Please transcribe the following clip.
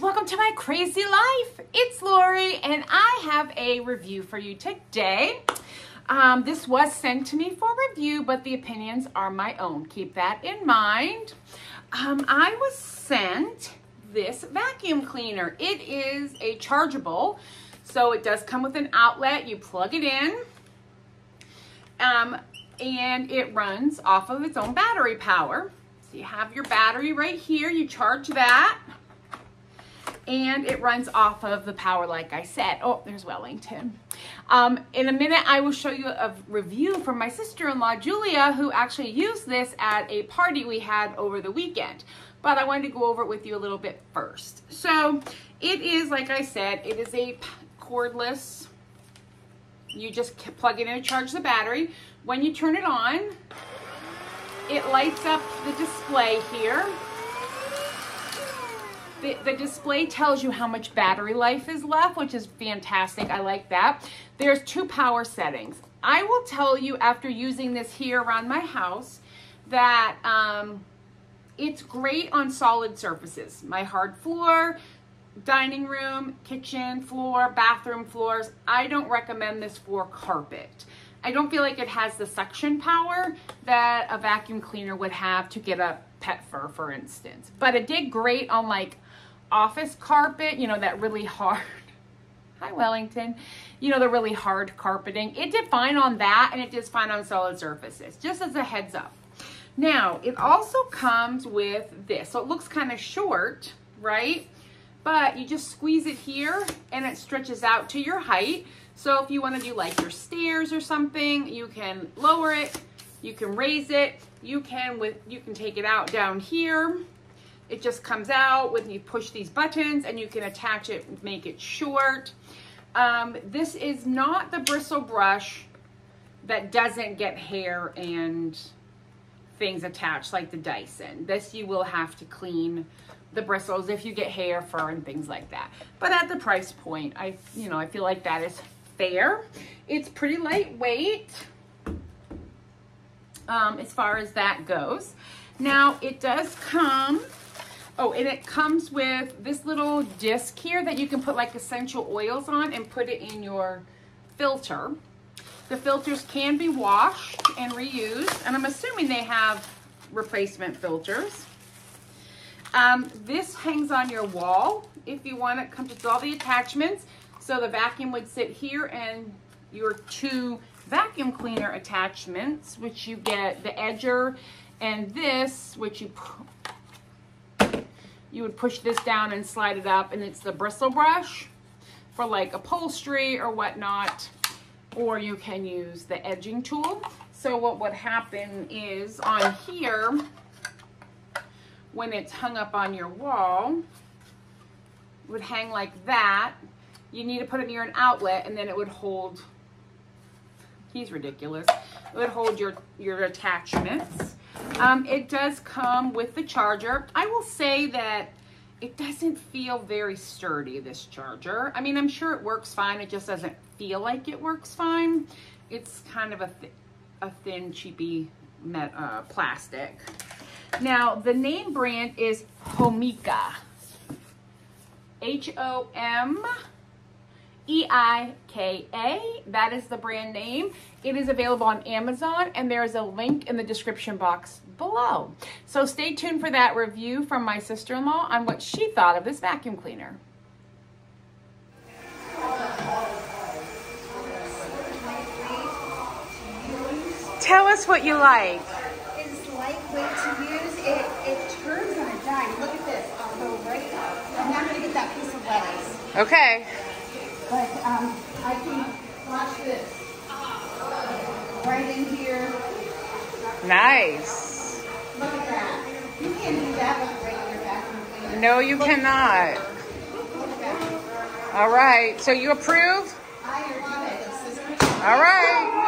welcome to my crazy life. It's Lori and I have a review for you today. Um, this was sent to me for review, but the opinions are my own. Keep that in mind. Um, I was sent this vacuum cleaner. It is a chargeable, so it does come with an outlet. You plug it in, um, and it runs off of its own battery power. So you have your battery right here. You charge that and it runs off of the power like I said. Oh, there's Wellington. Um, in a minute, I will show you a review from my sister-in-law, Julia, who actually used this at a party we had over the weekend. But I wanted to go over it with you a little bit first. So it is, like I said, it is a cordless. You just plug it in and charge the battery. When you turn it on, it lights up the display here the, the display tells you how much battery life is left, which is fantastic. I like that. There's two power settings. I will tell you after using this here around my house that um, it's great on solid surfaces. My hard floor, dining room, kitchen floor, bathroom floors. I don't recommend this for carpet. I don't feel like it has the suction power that a vacuum cleaner would have to get a pet fur, for instance. But it did great on like office carpet, you know, that really hard, hi Wellington, you know, the really hard carpeting. It did fine on that and it did fine on solid surfaces, just as a heads up. Now, it also comes with this. So it looks kind of short, right? But you just squeeze it here and it stretches out to your height. So if you want to do like your stairs or something, you can lower it, you can raise it, you can with you can take it out down here it just comes out when you push these buttons and you can attach it, make it short. Um, this is not the bristle brush that doesn't get hair and things attached like the Dyson. This you will have to clean the bristles if you get hair, fur, and things like that. But at the price point, I, you know, I feel like that is fair. It's pretty lightweight um, as far as that goes. Now, it does come Oh, and it comes with this little disc here that you can put like essential oils on and put it in your filter. The filters can be washed and reused, and I'm assuming they have replacement filters. Um, this hangs on your wall if you want it. Comes with all the attachments. So the vacuum would sit here and your two vacuum cleaner attachments, which you get the edger and this, which you you would push this down and slide it up and it's the bristle brush for like upholstery or whatnot or you can use the edging tool. So what would happen is on here when it's hung up on your wall would hang like that you need to put it near an outlet and then it would hold he's ridiculous it would hold your your attachments um, it does come with the charger. I will say that it doesn't feel very sturdy, this charger. I mean, I'm sure it works fine. It just doesn't feel like it works fine. It's kind of a, th a thin, cheapy met, uh, plastic. Now, the name brand is Homeika. H-O-M E-I-K-A. That is the brand name. It is available on Amazon and there is a link in the description box below. So stay tuned for that review from my sister-in-law on what she thought of this vacuum cleaner. Tell us what you like. It's lightweight to use. It, it turns on a dime. Look at this. I'll go right up. I'm not going to get that piece of lettuce. Okay. But um, I can watch this. Right in here. Nice. Look at that. You can't do that with a regular vacuum cleaner. No, you cannot. All right. So you approve? I love it. It's just All right.